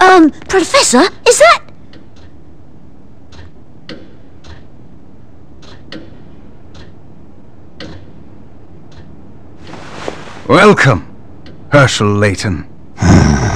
Um, Professor, is that... Welcome, Herschel Layton.